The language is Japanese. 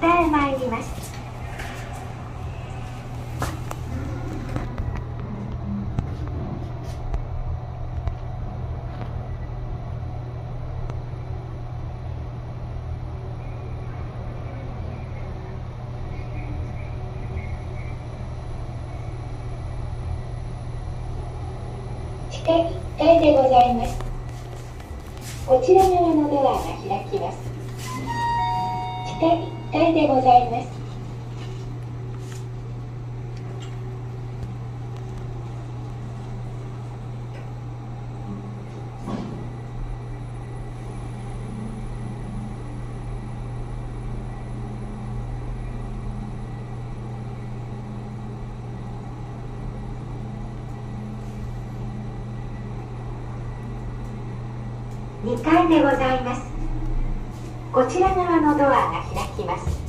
下へ参ります。地下1階でございます。こちら側のドアが開きます。地下1階でございます。2階でございます。こちら側のドアが開きます。